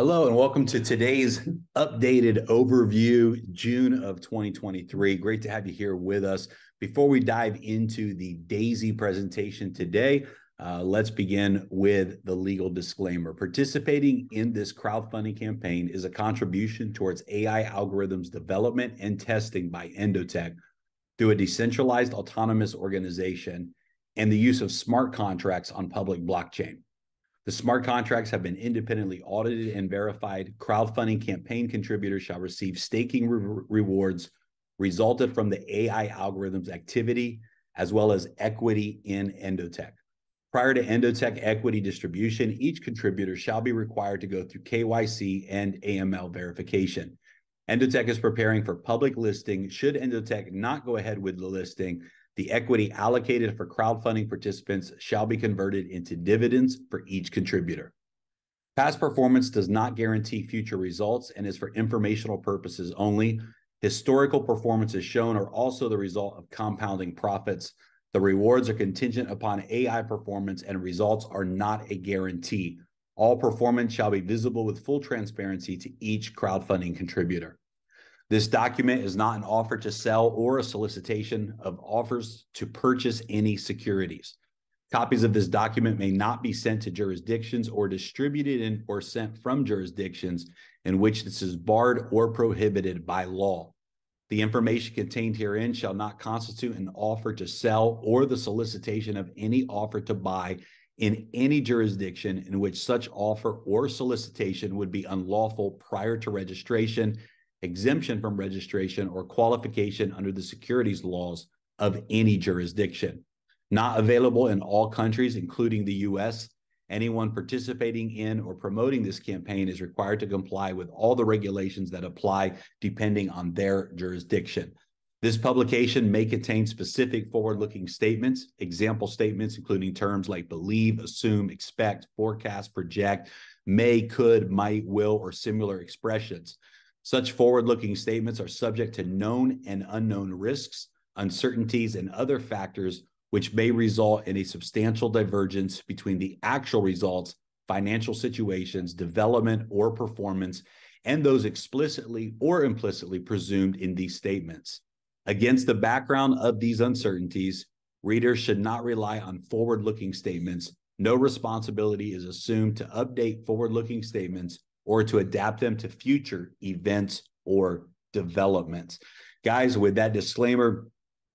Hello, and welcome to today's updated overview, June of 2023. Great to have you here with us. Before we dive into the DAISY presentation today, uh, let's begin with the legal disclaimer. Participating in this crowdfunding campaign is a contribution towards AI algorithms development and testing by Endotech through a decentralized autonomous organization and the use of smart contracts on public blockchain. The smart contracts have been independently audited and verified. Crowdfunding campaign contributors shall receive staking re- rewards resulted from the AI algorithm's activity, as well as equity in Endotech. Prior to Endotech equity distribution, each contributor shall be required to go through KYC and AML verification. Endotech is preparing for public listing. Should Endotech not go ahead with the listing, the equity allocated for crowdfunding participants shall be converted into dividends for each contributor. Past performance does not guarantee future results and is for informational purposes only. Historical performances shown are also the result of compounding profits. The rewards are contingent upon AI performance and results are not a guarantee. All performance shall be visible with full transparency to each crowdfunding contributor. This document is not an offer to sell or a solicitation of offers to purchase any securities. Copies of this document may not be sent to jurisdictions or distributed in or sent from jurisdictions in which this is barred or prohibited by law. The information contained herein shall not constitute an offer to sell or the solicitation of any offer to buy in any jurisdiction in which such offer or solicitation would be unlawful prior to registration exemption from registration or qualification under the securities laws of any jurisdiction. Not available in all countries, including the US. Anyone participating in or promoting this campaign is required to comply with all the regulations that apply depending on their jurisdiction. This publication may contain specific forward looking statements, example statements, including terms like believe, assume, expect, forecast, project, may, could, might, will, or similar expressions. Such forward looking statements are subject to known and unknown risks, uncertainties, and other factors which may result in a substantial divergence between the actual results, financial situations, development, or performance, and those explicitly or implicitly presumed in these statements. Against the background of these uncertainties, readers should not rely on forward looking statements. No responsibility is assumed to update forward looking statements or to adapt them to future events or developments. Guys, with that disclaimer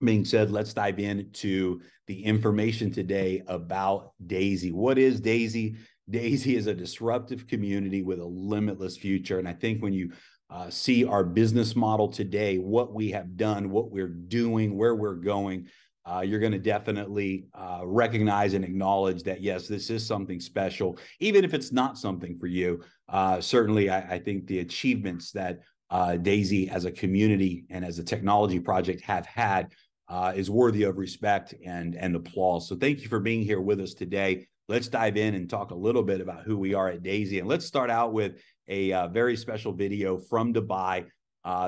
being said, let's dive into the information today about Daisy. What is Daisy? Daisy is a disruptive community with a limitless future. And I think when you uh, see our business model today, what we have done, what we're doing, where we're going, uh, you're going to definitely uh, recognize and acknowledge that yes, this is something special, even if it's not something for you. Uh, certainly, I, I, think the achievements that uh, Daisy as a community and as a technology project have had uh, is worthy of respect and and applause. So, thank you for being here with us today. Let's dive in and talk a little bit about who we are at Daisy, and let's start out with a uh, very special video from Dubai.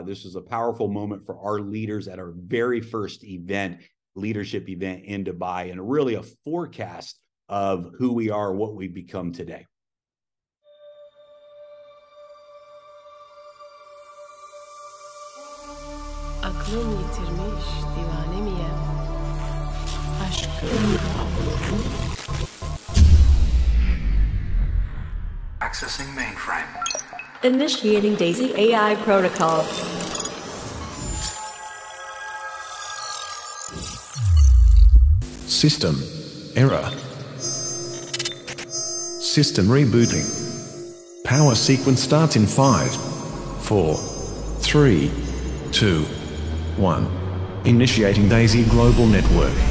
this was a powerful moment for our leaders at our very first event leadership event in Dubai and really a forecast of who we are, what we've become today. Accessing mainframe. Initiating DAISY AI protocol. System error. System rebooting. Power sequence starts in 5, 4, 3, 2, 1. Initiating DAISY Global Network.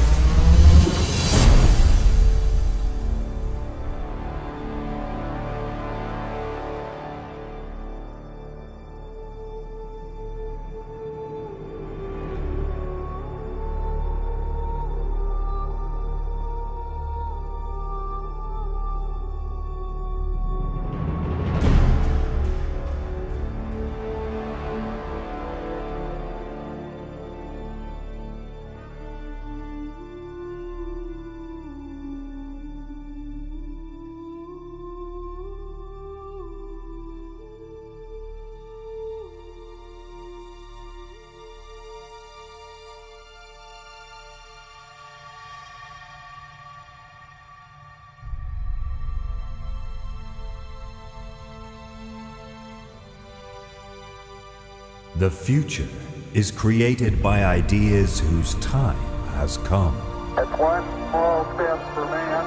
The future is created by ideas whose time has come. It's one small step for man,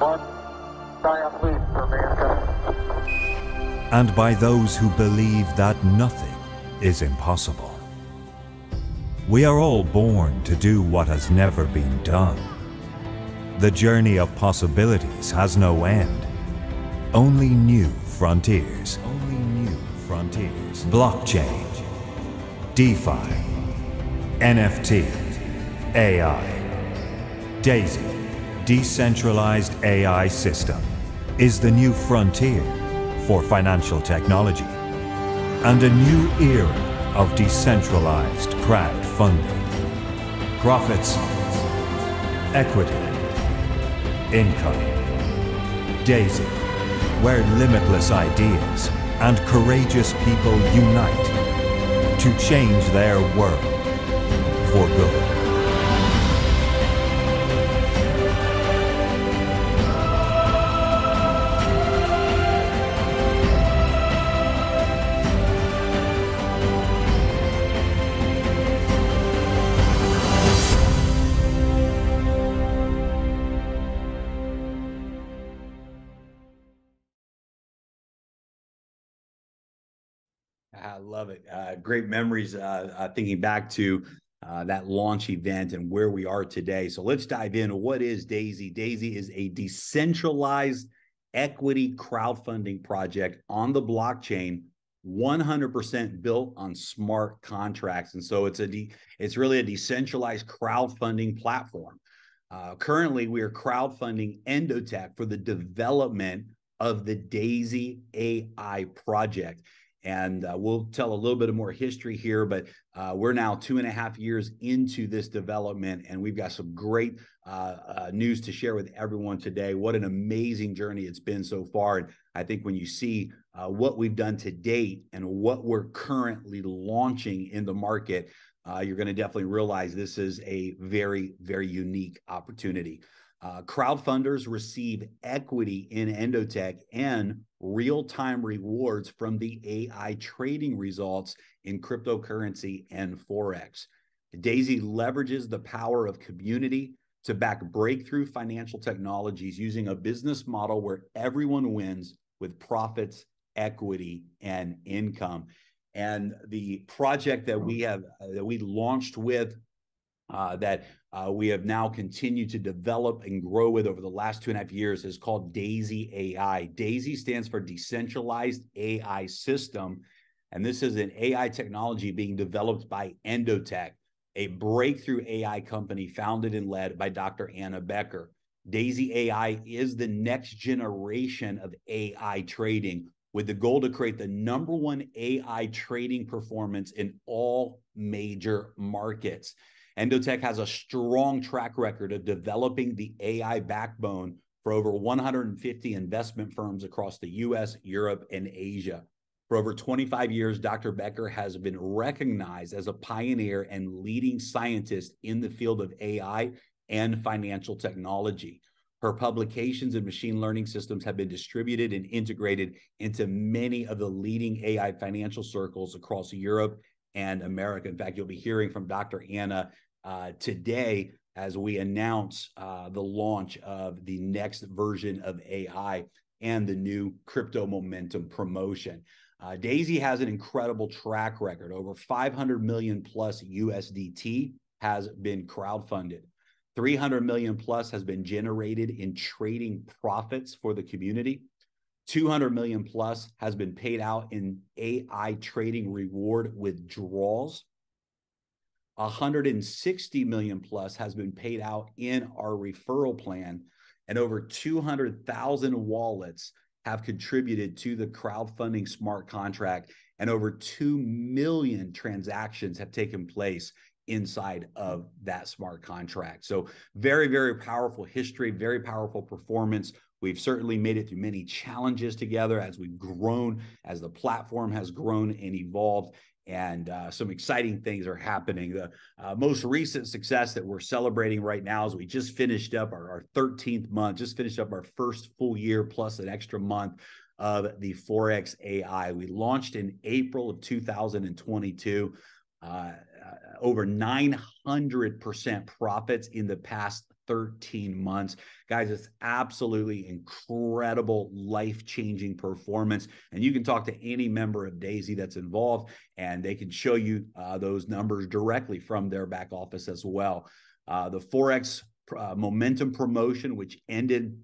one giant leap for mankind. And by those who believe that nothing is impossible. We are all born to do what has never been done. The journey of possibilities has no end. Only new frontiers. Blockchain. DeFi. NFT. AI. DAISY. Decentralized AI System is the new frontier for financial technology and a new era of decentralized crowdfunding. Profits, equity, income. Daisy, where limitless ideas and courageous people unite to change their world for good. Love it. Uh, great memories uh, uh, thinking back to uh, that launch event and where we are today. So let's dive in. What is Daisy? Daisy is a decentralized equity crowdfunding project on the blockchain 100% built on smart contracts and so it's a de- it's really a decentralized crowdfunding platform uh, currently we are crowdfunding endotech for the development of the daisy ai project and uh, we'll tell a little bit of more history here, but uh, we're now two and a half years into this development, and we've got some great uh, uh, news to share with everyone today. What an amazing journey it's been so far. And I think when you see uh, what we've done to date and what we're currently launching in the market, uh, you're going to definitely realize this is a very, very unique opportunity. Crowdfunders receive equity in Endotech and real time rewards from the AI trading results in cryptocurrency and Forex. Daisy leverages the power of community to back breakthrough financial technologies using a business model where everyone wins with profits, equity, and income. And the project that we have that we launched with uh, that uh, we have now continued to develop and grow with over the last two and a half years is called Daisy AI. Daisy stands for Decentralized AI System. And this is an AI technology being developed by Endotech, a breakthrough AI company founded and led by Dr. Anna Becker. Daisy AI is the next generation of AI trading with the goal to create the number one AI trading performance in all major markets. Endotech has a strong track record of developing the AI backbone for over 150 investment firms across the US, Europe, and Asia. For over 25 years, Dr. Becker has been recognized as a pioneer and leading scientist in the field of AI and financial technology. Her publications in machine learning systems have been distributed and integrated into many of the leading AI financial circles across Europe and America. In fact, you'll be hearing from Dr. Anna uh, today as we announce uh, the launch of the next version of AI and the new crypto momentum promotion. Uh, Daisy has an incredible track record. Over 500 million plus USDT has been crowdfunded. 300 million plus has been generated in trading profits for the community. 200 million plus has been paid out in AI trading reward withdrawals. 160 million plus has been paid out in our referral plan, and over 200,000 wallets have contributed to the crowdfunding smart contract, and over 2 million transactions have taken place inside of that smart contract. So, very, very powerful history, very powerful performance. We've certainly made it through many challenges together as we've grown, as the platform has grown and evolved and uh, some exciting things are happening. The uh, most recent success that we're celebrating right now is we just finished up our, our 13th month, just finished up our first full year plus an extra month of the Forex AI. We launched in April of 2022. Uh, over 900% profits in the past 13 months. Guys, it's absolutely incredible, life changing performance. And you can talk to any member of Daisy that's involved, and they can show you uh, those numbers directly from their back office as well. Uh, the Forex uh, momentum promotion, which ended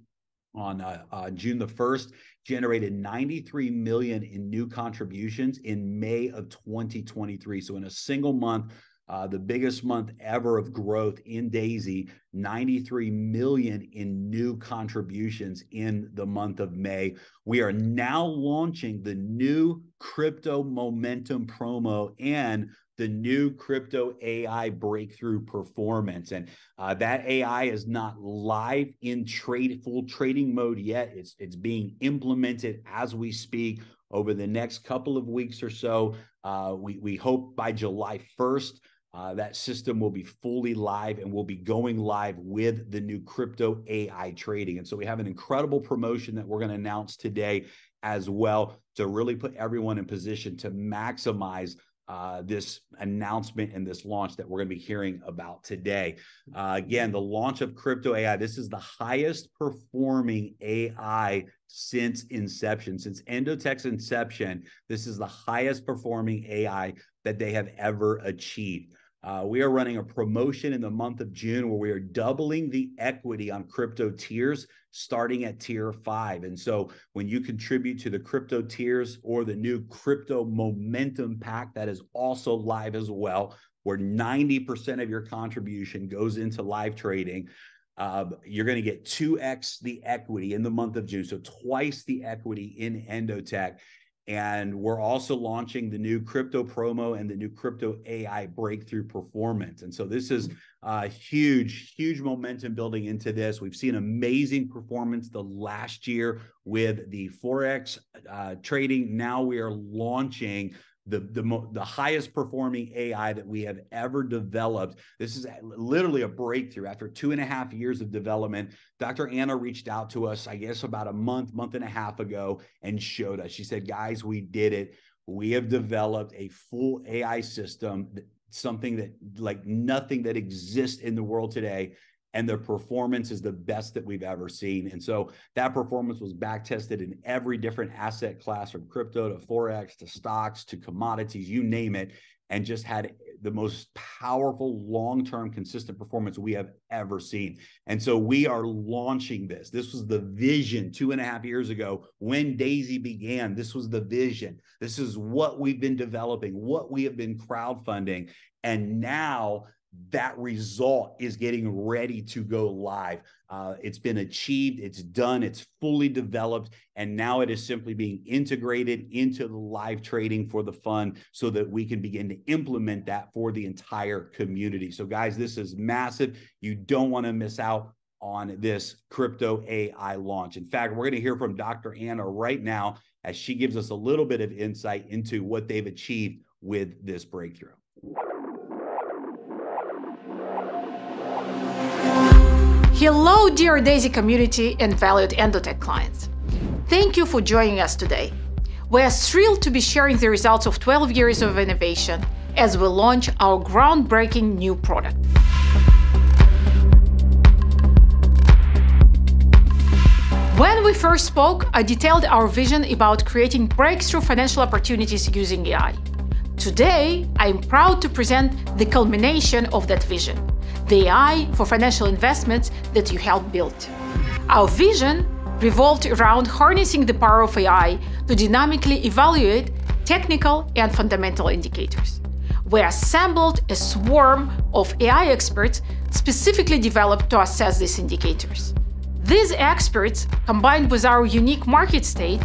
on uh, uh, June the 1st, generated 93 million in new contributions in May of 2023. So in a single month, uh, the biggest month ever of growth in Daisy, 93 million in new contributions in the month of May. We are now launching the new crypto momentum promo and the new crypto AI breakthrough performance. And uh, that AI is not live in trade full trading mode yet. It's it's being implemented as we speak over the next couple of weeks or so. Uh, we we hope by July 1st. Uh, that system will be fully live and will be going live with the new crypto AI trading. And so we have an incredible promotion that we're going to announce today as well to really put everyone in position to maximize uh, this announcement and this launch that we're going to be hearing about today. Uh, again, the launch of crypto AI. This is the highest performing AI since inception, since Endotech's inception. This is the highest performing AI that they have ever achieved. Uh, we are running a promotion in the month of June where we are doubling the equity on crypto tiers starting at tier five. And so when you contribute to the crypto tiers or the new crypto momentum pack that is also live as well, where 90% of your contribution goes into live trading, uh, you're going to get 2x the equity in the month of June. So twice the equity in Endotech. And we're also launching the new crypto promo and the new crypto AI breakthrough performance. And so this is a huge, huge momentum building into this. We've seen amazing performance the last year with the Forex uh, trading. Now we are launching the the the highest performing AI that we have ever developed. This is literally a breakthrough. After two and a half years of development, Dr. Anna reached out to us, I guess, about a month, month and a half ago, and showed us. She said, "Guys, we did it. We have developed a full AI system." something that like nothing that exists in the world today and their performance is the best that we've ever seen. And so that performance was back tested in every different asset class from crypto to Forex to stocks to commodities, you name it, and just had the most powerful long term consistent performance we have ever seen. And so we are launching this. This was the vision two and a half years ago when Daisy began. This was the vision. This is what we've been developing, what we have been crowdfunding. And now that result is getting ready to go live. Uh, it's been achieved, it's done, it's fully developed, and now it is simply being integrated into the live trading for the fund so that we can begin to implement that for the entire community. So, guys, this is massive. You don't want to miss out on this crypto AI launch. In fact, we're going to hear from Dr. Anna right now as she gives us a little bit of insight into what they've achieved with this breakthrough. Hello, dear Daisy community and valued Endotech clients. Thank you for joining us today. We are thrilled to be sharing the results of 12 years of innovation as we launch our groundbreaking new product. When we first spoke, I detailed our vision about creating breakthrough financial opportunities using AI. Today, I'm proud to present the culmination of that vision the AI for financial investments that you helped build. Our vision revolved around harnessing the power of AI to dynamically evaluate technical and fundamental indicators. We assembled a swarm of AI experts specifically developed to assess these indicators. These experts, combined with our unique market state,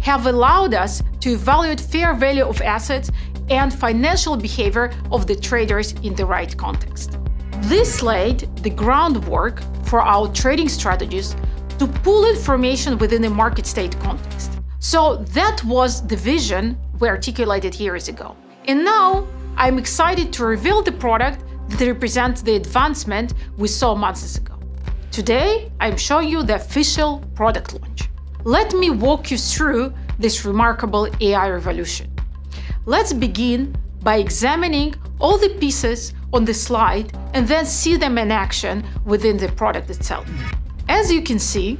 have allowed us to evaluate fair value of assets and financial behavior of the traders in the right context. This laid the groundwork for our trading strategies to pull information within a market state context. So that was the vision we articulated years ago. And now I'm excited to reveal the product that represents the advancement we saw months ago. Today, I'm showing you the official product launch. Let me walk you through this remarkable AI revolution. Let's begin by examining all the pieces on the slide and then see them in action within the product itself. As you can see,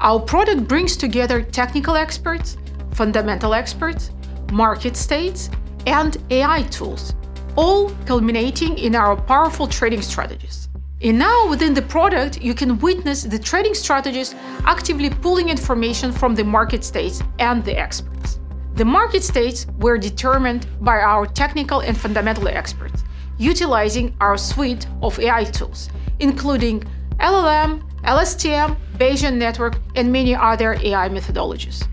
our product brings together technical experts, fundamental experts, market states, and AI tools, all culminating in our powerful trading strategies. And now, within the product, you can witness the trading strategies actively pulling information from the market states and the experts. The market states were determined by our technical and fundamental experts, utilizing our suite of AI tools, including LLM, LSTM, Bayesian network, and many other AI methodologies.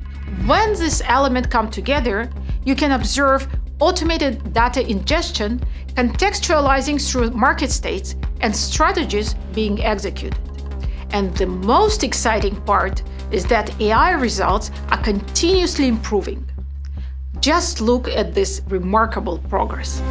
When these elements come together, you can observe automated data ingestion, contextualizing through market states, and strategies being executed. And the most exciting part is that AI results are continuously improving. Just look at this remarkable progress.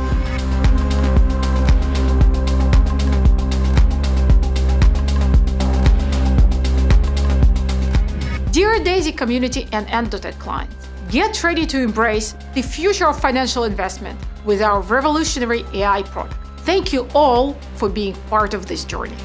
Dear Daisy community and Endotech clients, get ready to embrace the future of financial investment with our revolutionary AI product. Thank you all for being part of this journey.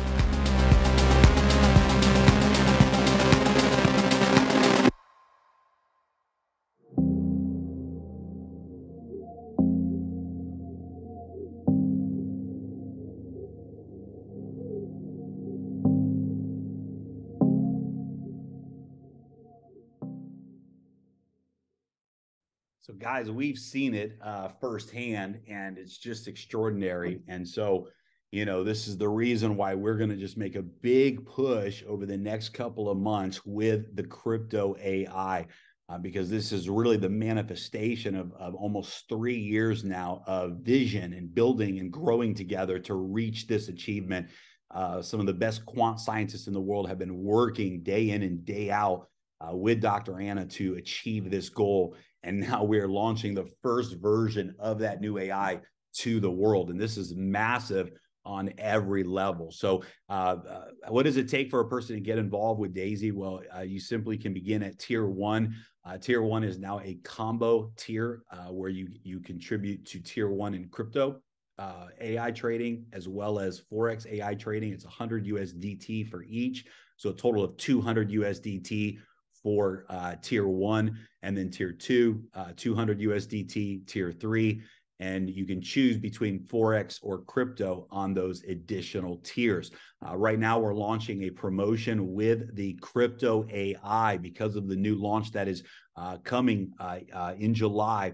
Guys, we've seen it uh, firsthand, and it's just extraordinary. And so, you know, this is the reason why we're going to just make a big push over the next couple of months with the crypto AI, uh, because this is really the manifestation of, of almost three years now of vision and building and growing together to reach this achievement. Uh, some of the best quant scientists in the world have been working day in and day out uh, with Dr. Anna to achieve this goal. And now we're launching the first version of that new AI to the world. And this is massive on every level. So, uh, uh, what does it take for a person to get involved with Daisy? Well, uh, you simply can begin at tier one. Uh, tier one is now a combo tier uh, where you you contribute to tier one in crypto. Uh, AI trading as well as forex AI trading. It's 100 USDT for each, so a total of 200 USDT for uh, tier one, and then tier two, uh, 200 USDT, tier three, and you can choose between forex or crypto on those additional tiers. Uh, right now, we're launching a promotion with the crypto AI because of the new launch that is uh, coming uh, uh, in July.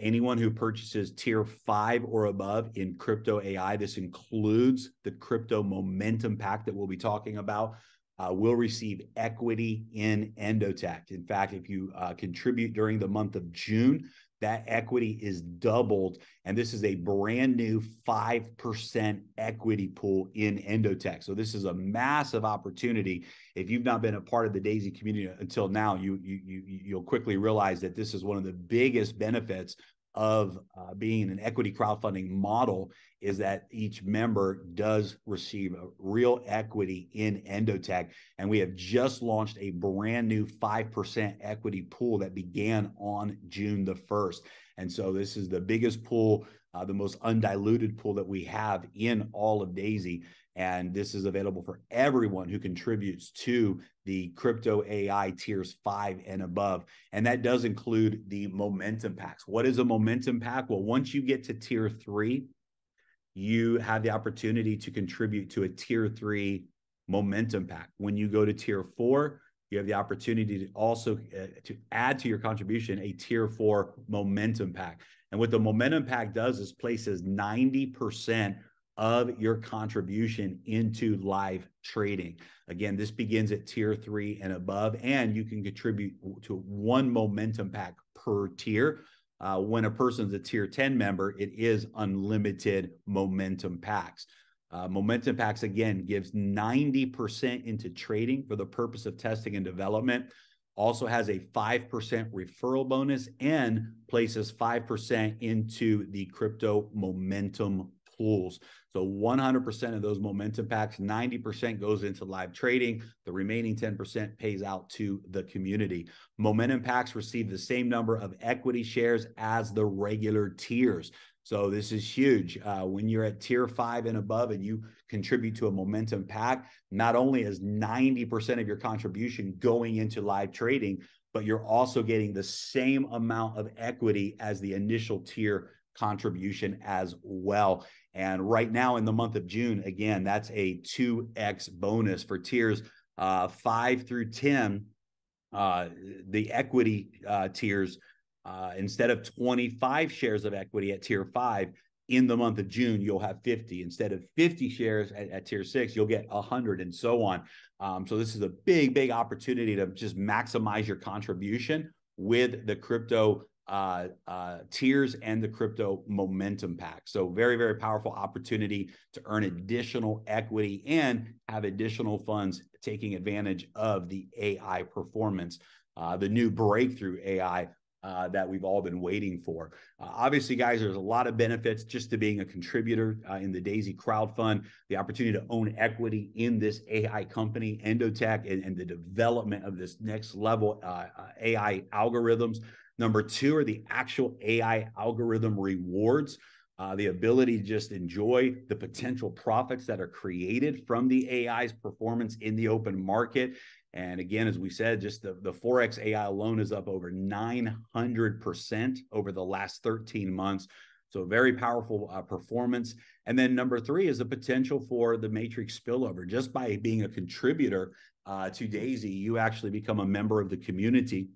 Anyone who purchases tier five or above in crypto AI, this includes the crypto momentum pack that we'll be talking about uh, will receive equity in Endotech. In fact, if you uh, contribute during the month of June, that equity is doubled. And this is a brand new 5% equity pool in Endotech. So this is a massive opportunity. If you've not been a part of the Daisy community until now, you, you, you, you'll quickly realize that this is one of the biggest benefits of uh, being an equity crowdfunding model is that each member does receive real equity in Endotech. And we have just launched a brand new 5% equity pool that began on June the 1st. And so this is the biggest pool, uh, the most undiluted pool that we have in all of Daisy. And this is available for everyone who contributes to the crypto AI tiers five and above. And that does include the momentum packs. What is a momentum pack? Well, once you get to tier three, you have the opportunity to contribute to a tier three momentum pack. When you go to tier four, you have the opportunity to also uh, to add to your contribution a tier four momentum pack. And what the momentum pack does is places 90% of your contribution into live trading. Again, this begins at tier three and above, and you can contribute to one momentum pack per tier. Uh, when a person's a tier 10 member, it is unlimited momentum packs. Uh, momentum packs again gives 90% into trading for the purpose of testing and development. Also has a 5% referral bonus and places 5% into the crypto momentum pools. So 100% of those momentum packs, 90% goes into live trading. The remaining 10% pays out to the community. Momentum packs receive the same number of equity shares as the regular tiers. So this is huge. Uh, when you're at tier five and above and you contribute to a momentum pack, not only is 90% of your contribution going into live trading, but you're also getting the same amount of equity as the initial tier contribution as well. And right now in the month of June, again, that's a 2x bonus for tiers uh, 5 through 10. Uh, the equity uh, tiers uh, instead of 25 shares of equity at tier five in the month of June, you'll have 50. Instead of 50 shares at, at tier six, you'll get 100 and so on. Um, so this is a big, big opportunity to just maximize your contribution with the crypto uh, uh, tiers and the crypto momentum pack. So very, very powerful opportunity to earn additional equity and have additional funds taking advantage of the AI performance. Uh, the new breakthrough AI uh, that we've all been waiting for. Uh, obviously, guys, there's a lot of benefits just to being a contributor uh, in the Daisy Crowd Fund, the opportunity to own equity in this AI company, Endotech, and, and the development of this next level AI algorithms. Number two are the actual AI algorithm rewards. Uh, the ability to just enjoy the potential profits that are created from the AI's performance in the open market and again, as we said, just the, the Forex AI alone is up over 900% over the last 13 months. So, very powerful uh, performance. And then number three is the potential for the matrix spillover. Just by being a contributor uh, to Daisy, you actually become a member of the community.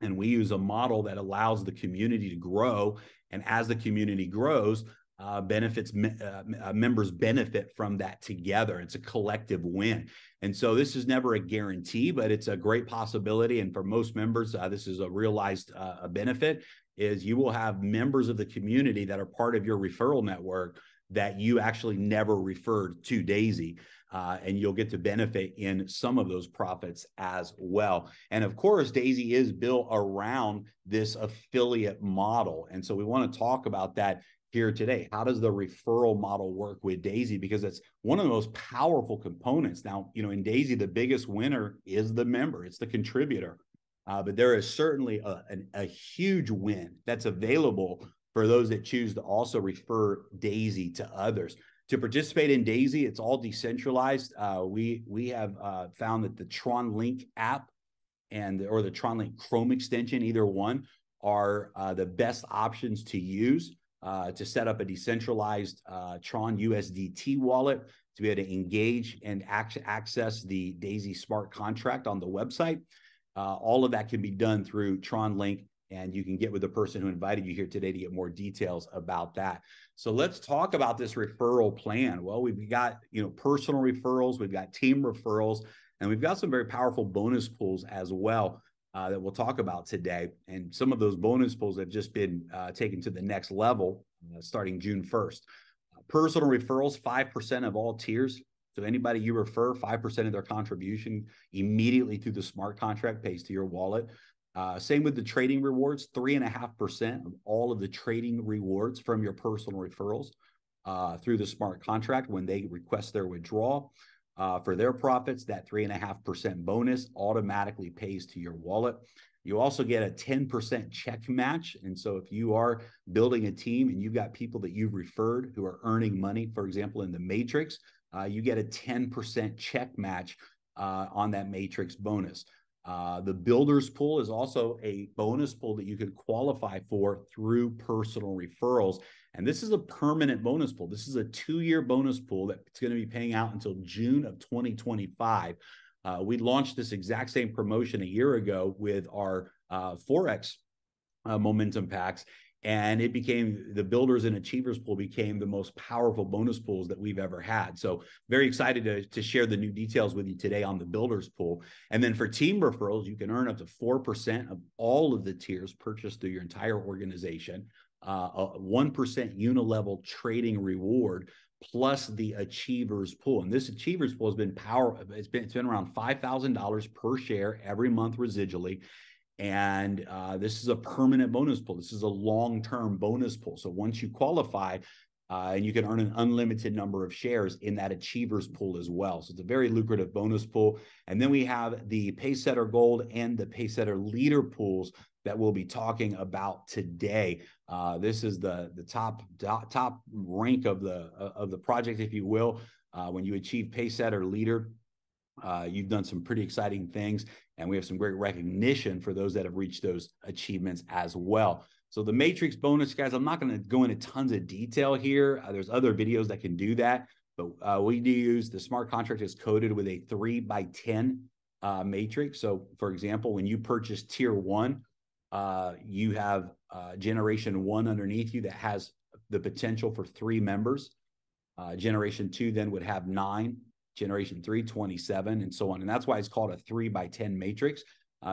And we use a model that allows the community to grow. And as the community grows, uh, benefits uh, uh, members benefit from that together. It's a collective win, and so this is never a guarantee, but it's a great possibility. And for most members, uh, this is a realized uh, benefit. Is you will have members of the community that are part of your referral network that you actually never referred to Daisy. Uh, and you'll get to benefit in some of those profits as well. And of course, Daisy is built around this affiliate model. And so we want to talk about that here today. How does the referral model work with Daisy? Because it's one of the most powerful components. Now, you know, in Daisy, the biggest winner is the member, it's the contributor. Uh, but there is certainly a, a, a huge win that's available for those that choose to also refer Daisy to others. To participate in Daisy, it's all decentralized. Uh, we we have uh, found that the Tron Link app and or the Tron Link Chrome extension, either one, are uh, the best options to use uh, to set up a decentralized uh, Tron USDT wallet to be able to engage and ac- access the Daisy smart contract on the website. Uh, all of that can be done through Tron Link, and you can get with the person who invited you here today to get more details about that. So let's talk about this referral plan. Well, we've got you know personal referrals, we've got team referrals, and we've got some very powerful bonus pools as well uh, that we'll talk about today. And some of those bonus pools have just been uh, taken to the next level uh, starting June 1st. Uh, personal referrals, 5% of all tiers. So anybody you refer, 5% of their contribution immediately through the smart contract pays to your wallet. Uh, same with the trading rewards, 3.5% of all of the trading rewards from your personal referrals uh, through the smart contract when they request their withdrawal uh, for their profits, that 3.5% bonus automatically pays to your wallet. You also get a 10% check match. And so if you are building a team and you've got people that you've referred who are earning money, for example, in the matrix, uh, you get a 10% check match uh, on that matrix bonus. Uh, the builders pool is also a bonus pool that you could qualify for through personal referrals. And this is a permanent bonus pool. This is a two year bonus pool that's going to be paying out until June of 2025. Uh, we launched this exact same promotion a year ago with our uh, Forex uh, momentum packs. And it became the builders and achievers pool became the most powerful bonus pools that we've ever had. So, very excited to, to share the new details with you today on the builders pool. And then for team referrals, you can earn up to 4% of all of the tiers purchased through your entire organization uh, a 1% unilevel trading reward plus the achievers pool. And this achievers pool has been power, it's been, it's been around $5,000 per share every month residually. And uh, this is a permanent bonus pool. This is a long term bonus pool. So once you qualify, Uh, and you can earn an unlimited number of shares in that achievers pool as well. So it's a very lucrative bonus pool. And then we have the Paysetter Gold and the Paysetter Leader pools that we'll be talking about today. Uh, this is the the top top rank of the of the project, if you will. Uh, when you achieve Paysetter Leader, uh, you've done some pretty exciting things, and we have some great recognition for those that have reached those achievements as well. So the matrix bonus, guys, I'm not going to go into tons of detail here. Uh, there's other videos that can do that, but uh, we do use the smart contract is coded with a three by 10 uh, matrix. So for example, when you purchase tier one, uh, you have uh, generation one underneath you that has the potential for three members. Uh, generation two then would have nine, generation three, 27, and so on. And that's why it's called a three by 10 matrix,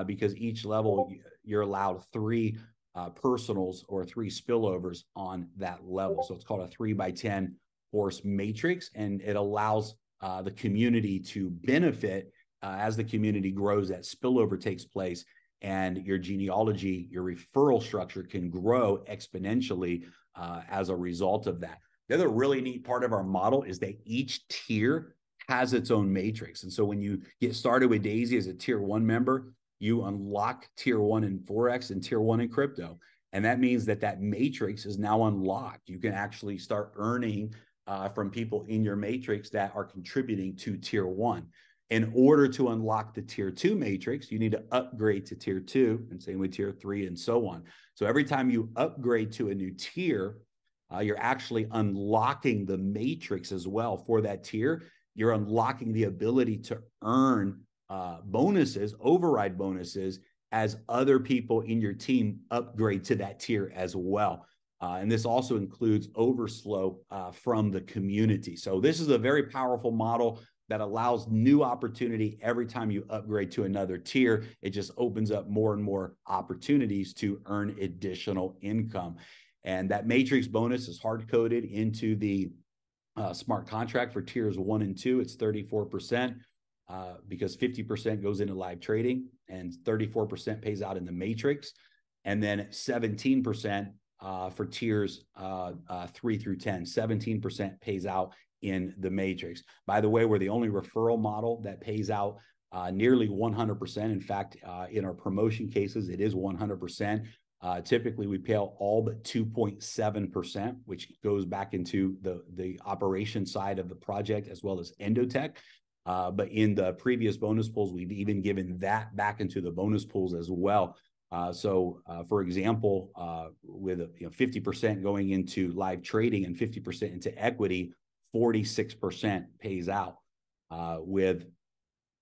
because each level you're allowed three uh, personals or three spillovers on that level. So it's called a three by 10 force matrix, and it allows uh, the community to benefit uh, as the community grows, that spillover takes place, and your genealogy, your referral structure can grow exponentially uh, as a result of that. The other really neat part of our model is that each tier has its own matrix. And so when you get started with Daisy as a tier one member, you unlock tier one in forex and tier one in crypto. And that means that that matrix is now unlocked. You can actually start earning uh, from people in your matrix that are contributing to tier one. In order to unlock the tier two matrix you need to upgrade to tier two and same with tier three and so on. So every time you upgrade to a new tier uh, you're actually unlocking the matrix as well for that tier you're unlocking the ability to earn uh, bonuses, override bonuses, as other people in your team upgrade to that tier as well. Uh, and this also includes overflow uh, from the community. So this is a very powerful model that allows new opportunity every time you upgrade to another tier. It just opens up more and more opportunities to earn additional income. And that matrix bonus is hard coded into the uh, smart contract for tiers one and two. It's 34%. Uh, because 50% goes into live trading and 34% pays out in the matrix. And then 17% uh, for tiers uh, uh, three through 10, 17% pays out in the matrix. By the way, we're the only referral model that pays out uh, nearly 100%. In fact, in our promotion cases, it is 100%. Typically, we pay out all but 2.7%, which goes back into the, the operation side of the project as well as Endotech. Uh, but in the previous bonus pools, we've even given that back into the bonus pools as well. Uh, so, uh, for example, uh, with you know, 50% going into live trading and 50% into equity, 46% pays out. Uh, with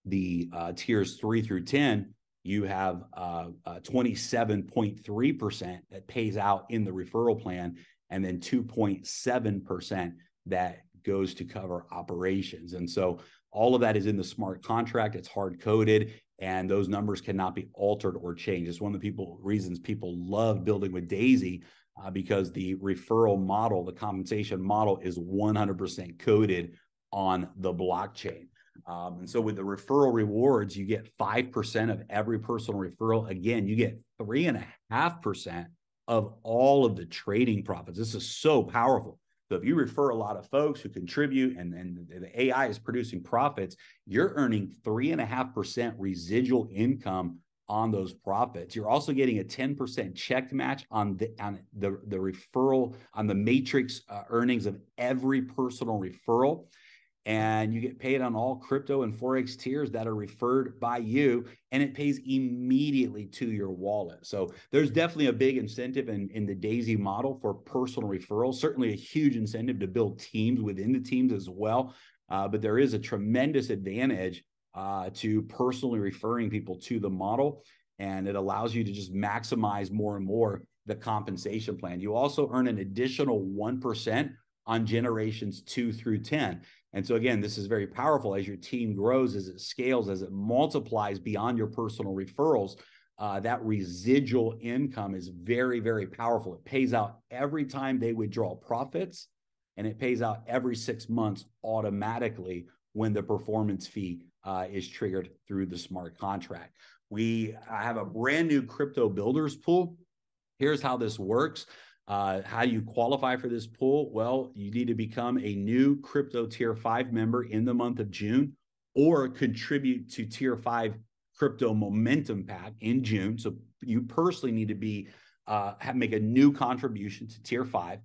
the uh, tiers three through 10, you have 27.3% that pays out in the referral plan, and then 2.7% that goes to cover operations. And so all of that is in the smart contract. It's hard coded, and those numbers cannot be altered or changed. It's one of the people reasons people love building with Daisy uh, because the referral model, the compensation model, is 100% coded on the blockchain. Um, and so with the referral rewards, you get 5% of every personal referral. Again, you get 3.5% of all of the trading profits. This is so powerful. So if you refer a lot of folks who contribute and, and the AI is producing profits, you're earning three and a half percent residual income on those profits. You're also getting a 10% check match on the on the, the referral on the matrix uh, earnings of every personal referral and you get paid on all crypto and forex tiers that are referred by you and it pays immediately to your wallet. So there's definitely a big incentive in, in the daisy model for personal referrals certainly a huge incentive to build teams within the teams as well. Uh, but there is a tremendous advantage uh, to personally referring people to the model and it allows you to just maximize more and more the compensation plan. You also earn an additional 1% on generations two through 10 and so, again, this is very powerful as your team grows, as it scales, as it multiplies beyond your personal referrals. Uh, that residual income is very, very powerful. It pays out every time they withdraw profits, and it pays out every six months automatically when the performance fee uh, is triggered through the smart contract. We have a brand new crypto builders pool. Here's how this works. Uh, how do you qualify for this pool? Well, you need to become a new crypto tier five member in the month of June or contribute to tier five crypto momentum pack in June. So you personally need to be uh, have, make a new contribution to tier five.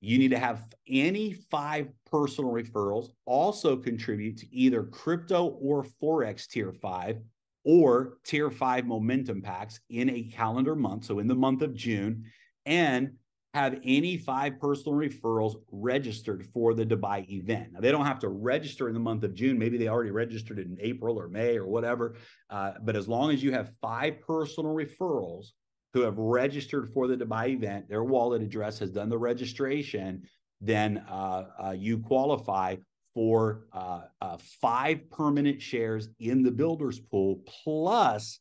You need to have any five personal referrals also contribute to either crypto or Forex tier five or tier five momentum packs in a calendar month. So in the month of June, and have any five personal referrals registered for the Dubai event. Now, they don't have to register in the month of June. Maybe they already registered in April or May or whatever. Uh, but as long as you have five personal referrals who have registered for the Dubai event, their wallet address has done the registration, then uh, uh, you qualify for uh, uh, five permanent shares in the builders pool plus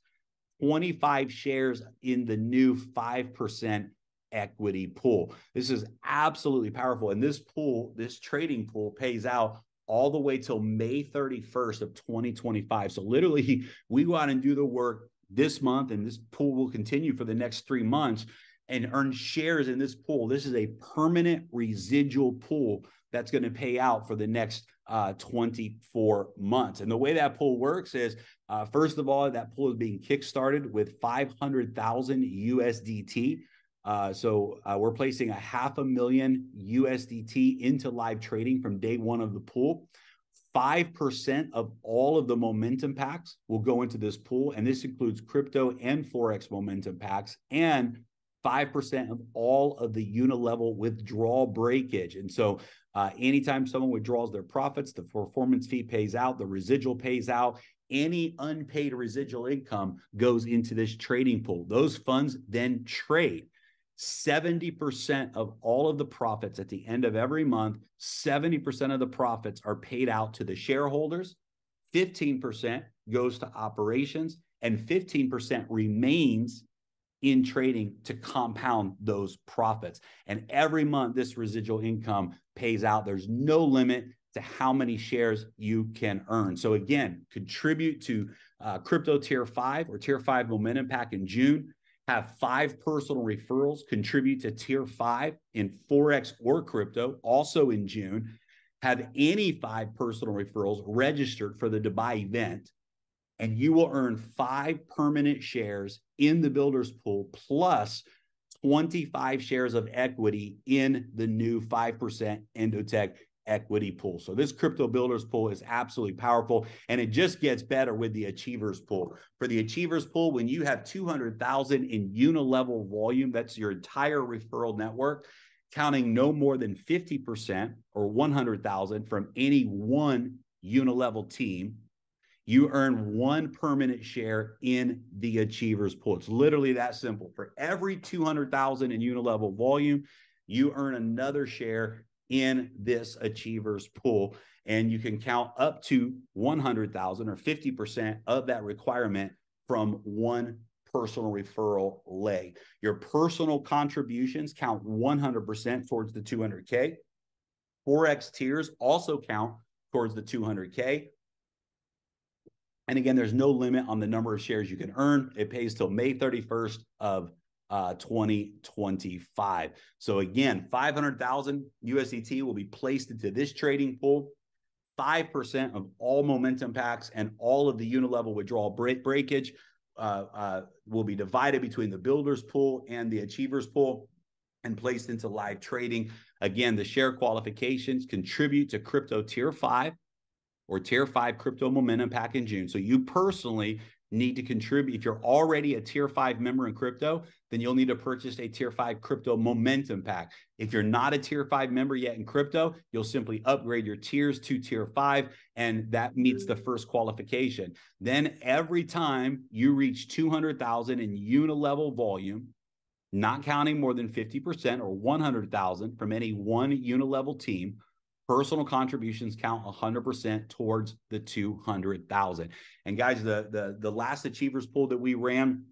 25 shares in the new 5% equity pool. This is absolutely powerful. And this pool, this trading pool pays out all the way till May 31st of 2025. So literally we go out and do the work this month and this pool will continue for the next 3 months and earn shares in this pool. This is a permanent residual pool that's going to pay out for the next uh, 24 months. And the way that pool works is, uh, first of all, that pool is being kickstarted with 500,000 USDT. Uh, so uh, we're placing a half a million USDT into live trading from day one of the pool. 5% of all of the momentum packs will go into this pool. And this includes crypto and Forex momentum packs and 5% of all of the unilevel withdrawal breakage. And so uh, anytime someone withdraws their profits, the performance fee pays out, the residual pays out. Any unpaid residual income goes into this trading pool. Those funds then trade. 70% of all of the profits at the end of every month, 70% of the profits are paid out to the shareholders, 15% goes to operations, and 15% remains in trading to compound those profits. And every month, this residual income pays out. There's no limit to how many shares you can earn. So, again, contribute to uh, Crypto Tier 5 or Tier 5 Momentum Pack in June have five personal referrals contribute to tier five in Forex or crypto, also in June. Have any five personal referrals registered for the Dubai event, and you will earn five permanent shares in the builders pool plus 25 shares of equity in the new 5% Endotech equity pool. So this crypto builders pool is absolutely powerful and it just gets better with the achievers pool. For the achievers pool, when you have 200,000 in unilevel volume, that's your entire referral network, counting no more than 50% or 100,000 from any one unilevel team, you earn one permanent share in the achievers pool. It's literally that simple. For every 200,000 in unilevel volume, you earn another share in this achievers pool. And you can count up to 100,000 or 50% of that requirement from one personal referral leg. Your personal contributions count 100% towards the 200K. Forex tiers also count towards the 200K. And again, there's no limit on the number of shares you can earn. It pays till May 31st of uh, 2025. So again, 500,000 USDT will be placed into this trading pool. 5% of all momentum packs and all of the unilevel withdrawal break breakage uh, uh, will be divided between the builders pool and the achievers pool and placed into live trading. Again, the share qualifications contribute to crypto tier five or tier five crypto momentum pack in June. So you personally need to contribute. If you're already a tier five member in crypto, then you'll need to purchase a tier five crypto momentum pack. If you're not a tier five member yet in crypto, you'll simply upgrade your tiers to tier five, and that meets the first qualification. Then every time you reach 200,000 in unilevel volume, not counting more than 50% or 100,000 from any one unilevel team, personal contributions count 100% towards the 200,000. And guys, the the the last achievers pool that we ran,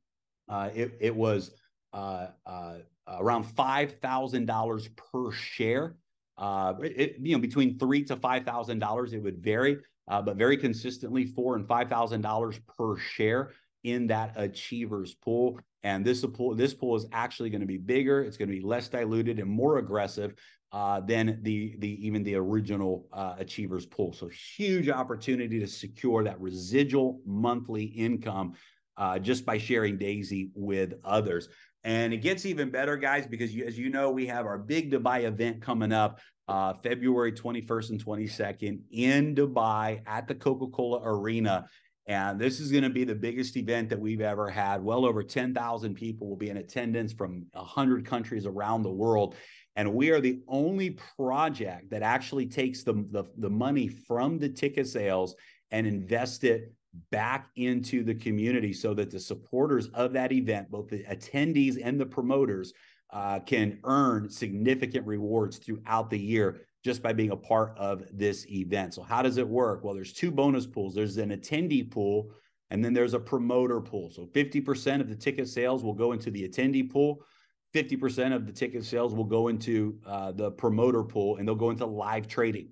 uh, it it was uh, uh, around five thousand dollars per share. Uh, it, you know, between three to five thousand dollars, it would vary, uh, but very consistently four and five thousand dollars per share. in that achievers pool. And this pool, this pool is actually going to be bigger. It's going to be less diluted and more aggressive uh, than the the even the original uh, achievers pool. So huge opportunity to secure that residual monthly income uh, just by sharing Daisy with others. And it gets even better, guys, because you, as you know, we have our big Dubai event coming up uh, February 21st and 22nd in Dubai at the Coca Cola Arena. And this is going to be the biggest event that we've ever had. Well over 10,000 people will be in attendance from 100 countries around the world. And we are the only project that actually takes the, the, the money from the ticket sales and invest it back into the community so that the supporters of that event, both the attendees and the promoters, uh, can earn significant rewards throughout the year just by being a part of this event. So, how does it work? Well, there's two bonus pools there's an attendee pool, and then there's a promoter pool. So, 50% of the ticket sales will go into the attendee pool. 50% of the ticket sales will go into uh, the promoter pool and they'll go into live trading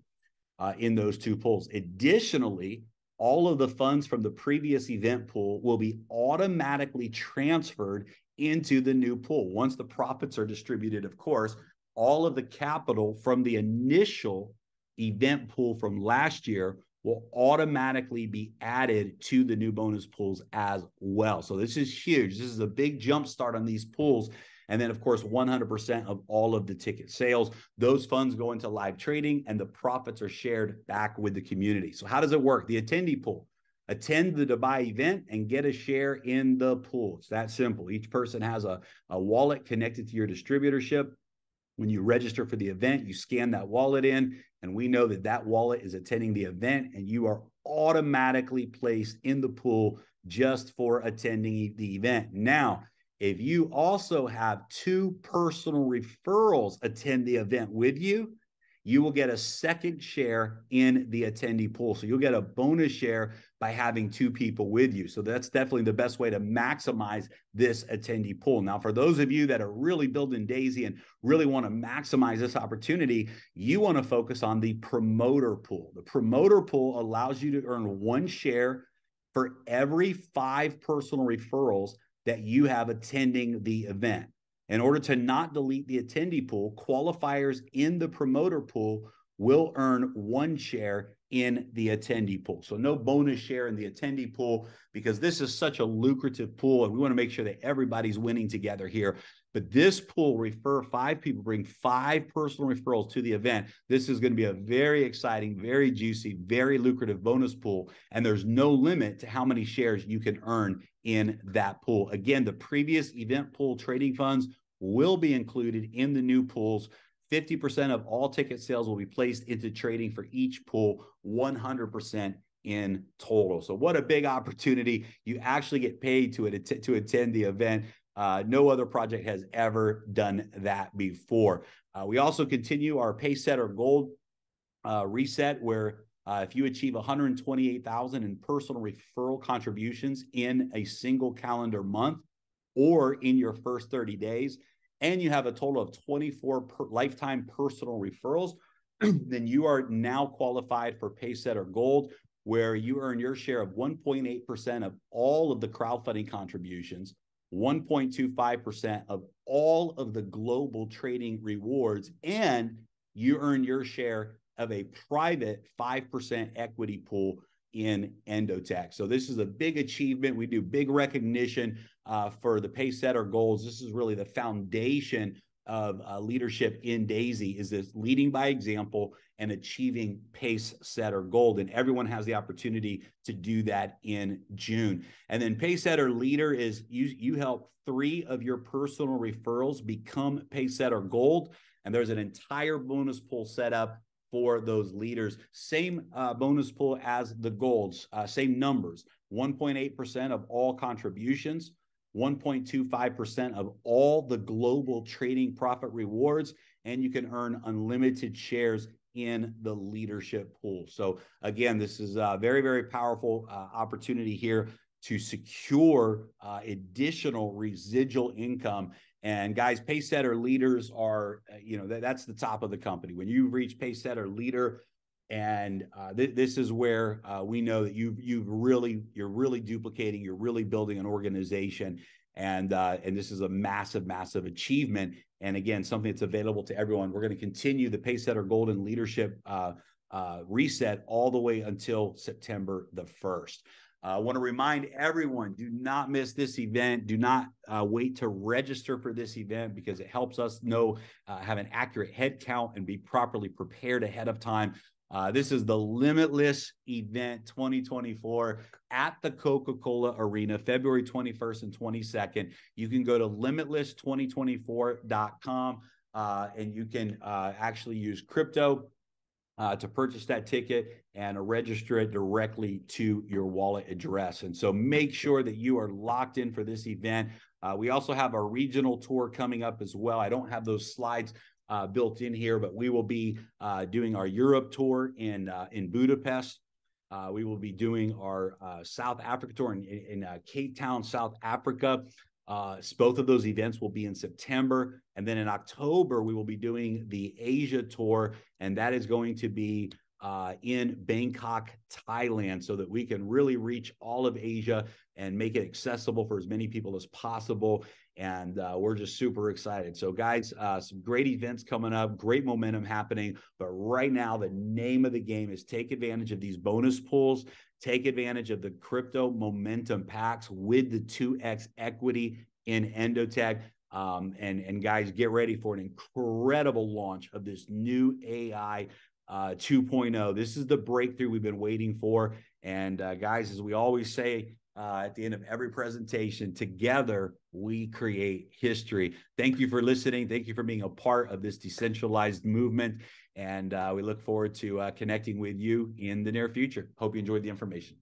uh, in those two pools. Additionally, all of the funds from the previous event pool will be automatically transferred into the new pool. Once the profits are distributed, of course, all of the capital from the initial event pool from last year will automatically be added to the new bonus pools as well. So this is huge. This is a big jump start on these pools and then, of course, 100% of all of the ticket sales. Those funds go into live trading and the profits are shared back with the community. So, how does it work? The attendee pool. Attend the Dubai event and get a share in the pool. It's that simple. Each person has a, a wallet connected to your distributorship. When you register for the event, you scan that wallet in, and we know that that wallet is attending the event, and you are automatically placed in the pool just for attending the event. Now, if you also have two personal referrals attend the event with you, you will get a second share in the attendee pool. So you'll get a bonus share by having two people with you. So that's definitely the best way to maximize this attendee pool. Now, for those of you that are really building Daisy and really want to maximize this opportunity, you want to focus on the promoter pool. The promoter pool allows you to earn one share for every five personal referrals that you have attending the event. In order to not delete the attendee pool, qualifiers in the promoter pool will earn one share in the attendee pool. So no bonus share in the attendee pool because this is such a lucrative pool and we want to make sure that everybody's winning together here. But this pool refer five people, bring five personal referrals to the event. This is going to be a very exciting, very juicy, very lucrative bonus pool. And there's no limit to how many shares you can earn in that pool. Again, the previous event pool trading funds will be included in the new pools. 50% of all ticket sales will be placed into trading for each pool, 100% in total. So, what a big opportunity. You actually get paid to, to attend the event. Uh, no other project has ever done that before. Uh, we also continue our Pacesetter Gold uh, reset, where uh, if you achieve 128,000 in personal referral contributions in a single calendar month or in your first 30 days, and you have a total of 24 per lifetime personal referrals, then you are now qualified for Pacesetter Gold, where you earn your share of 1.8% of all of the crowdfunding contributions 1.25% of all of the global trading rewards, and you earn your share of a private 5% equity pool in Endotech. So this is a big achievement. We do big recognition uh, for the Pacesetter golds. This is really the foundation of uh, leadership in Daisy is this leading by example and achieving pace setter gold. And everyone has the opportunity to do that in June. And then pace setter leader is you, you help three of your personal referrals become pace setter gold. And there's an entire bonus pool set up for those leaders. Same uh, bonus pool as the golds, uh, same numbers 1.8% of all contributions. 1.25% of all the global trading profit rewards, and you can earn unlimited shares in the leadership pool. So, again, this is a very, very powerful uh, opportunity here to secure uh, additional residual income. And guys, Pacesetter leaders are, uh, you know, that, that's the top of the company. When you reach Pacesetter leader, and uh, th- this is where uh, we know that you've you've really you're really duplicating, you're really building an organization, and uh, and this is a massive, massive achievement. And again, something that's available to everyone. We're going to continue the Pacesetter Golden Leadership uh, uh, reset all the way until September the first. I want to remind everyone do not miss this event. Do not uh, wait to register for this event because it helps us know, uh, have an accurate head count and be properly prepared ahead of time. Uh, this is the Limitless Event 2024 at the Coca Cola Arena, February 21st and 22nd. You can go to limitless2024.com uh, and you can uh, actually use crypto uh, to purchase that ticket and register it directly to your wallet address. And so make sure that you are locked in for this event. Uh, we also have our regional tour coming up as well. I don't have those slides uh, built in here, but we will be uh, doing our Europe tour in uh, in Budapest. Uh, we will be doing our South Africa tour in, in Cape Town, South Africa. Uh, both of those events will be in September. And then in October, we will be doing the Asia tour, and that is going to be uh, in Bangkok, Thailand, so that we can really reach all of Asia and make it accessible for as many people as possible. And uh, we're just super excited. So, guys, uh, some great events coming up, great momentum happening. But right now, the name of the game is take advantage of these bonus pools, take advantage of the crypto momentum packs with the 2x equity in Endotech. Um, and and guys, get ready for an incredible launch of this new AI uh, 2.0. This is the breakthrough we've been waiting for. And uh, guys, as we always say uh, at the end of every presentation, together we create history. Thank you for listening. Thank you for being a part of this decentralized movement. And uh, we look forward to uh, connecting with you in the near future. Hope you enjoyed the information.